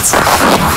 Sure.